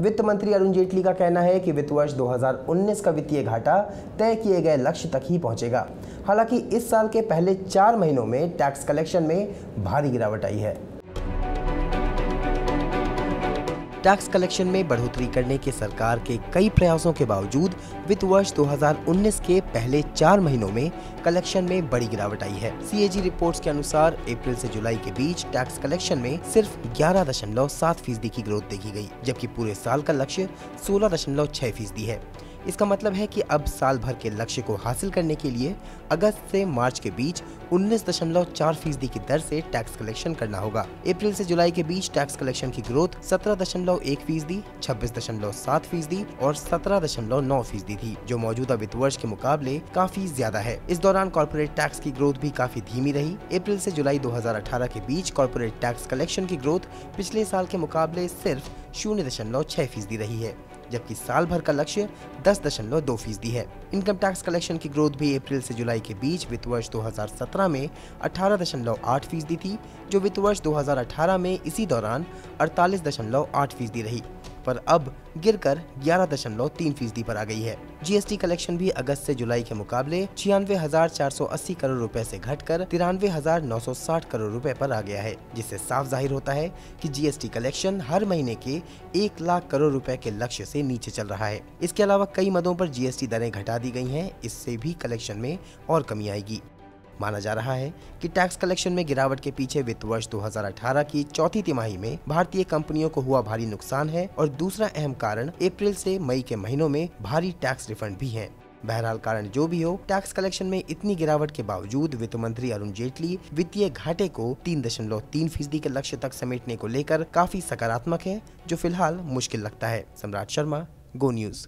वित्त मंत्री अरुण जेटली का कहना है कि वित्त वर्ष 2019 का वित्तीय घाटा तय किए गए लक्ष्य तक ही पहुंचेगा। हालाँकि इस साल के पहले चार महीनों में टैक्स कलेक्शन में भारी गिरावट आई है। टैक्स कलेक्शन में बढ़ोतरी करने के सरकार के कई प्रयासों के बावजूद वित्त वर्ष 2019 के पहले चार महीनों में कलेक्शन में बड़ी गिरावट आई है। सीएजी रिपोर्ट्स के अनुसार अप्रैल से जुलाई के बीच टैक्स कलेक्शन में सिर्फ़ ग्यारह दशमलव सात फ़ीसदी की ग्रोथ देखी गई, जबकि पूरे साल का लक्ष्य सोलह दशमलव छह फ़ीसदी है। इसका मतलब है कि अब साल भर के लक्ष्य को हासिल करने के लिए अगस्त से मार्च के बीच 19.4 फ़ीसदी की दर से टैक्स कलेक्शन करना होगा। अप्रैल से जुलाई के बीच टैक्स कलेक्शन की ग्रोथ 17.1 फ़ीसदी, छब्बीस फ़ीसदी और 17.9 फ़ीसदी थी, जो मौजूदा वित्त वर्ष के मुकाबले काफ़ी ज़्यादा है। इस दौरान कॉर्पोरेट टैक्स की ग्रोथ भी काफ़ी धीमी रही। अप्रैल से जुलाई 2018 के बीच कॉर्पोरेट टैक्स कलेक्शन की ग्रोथ पिछले साल के मुकाबले सिर्फ़ शून्य दशमलव छह फ़ीसदी रही है। जबकि साल भर का लक्ष्य दस दशमलव दो फ़ीसदी है। इनकम टैक्स कलेक्शन की ग्रोथ भी अप्रैल से जुलाई के बीच वित्त वर्ष 2017 में अठारह दशमलव आठ फ़ीसदी थी, जो वित्त वर्ष 2018 में इसी दौरान अड़तालीस दशमलव आठ फ़ीसदी रही। पर अब गिरकर ग्यारह दशमलव तीन फ़ीसदी पर आ गई है। जीएसटी कलेक्शन भी अगस्त से जुलाई के मुकाबले छियानवे हज़ार चार सौ अस्सी करोड़ रुपए से घटकर तिरानवे हज़ार नौ सौ साठ करोड़ रुपए पर आ गया है, जिससे साफ़ ज़ाहिर होता है कि जीएसटी कलेक्शन हर महीने के एक लाख करोड़ रुपए के लक्ष्य से नीचे चल रहा है। इसके अलावा कई मदों पर जीएसटी दरें घटा दी गई हैं, इससे भी कलेक्शन में और कमी आएगी। माना जा रहा है कि टैक्स कलेक्शन में गिरावट के पीछे वित्त वर्ष 2018 की चौथी तिमाही में भारतीय कंपनियों को हुआ भारी नुकसान है और दूसरा अहम कारण अप्रैल से मई के महीनों में भारी टैक्स रिफंड भी है। बहरहाल कारण जो भी हो, टैक्स कलेक्शन में इतनी गिरावट के बावजूद वित्त मंत्री अरुण जेटली वित्तीय घाटे को तीन दशमलव तीन फ़ीसदी के लक्ष्य तक समेटने को लेकर काफ़ी सकारात्मक है, जो फ़िलहाल मुश्किल लगता है। सम्राट शर्मा, गो न्यूज़।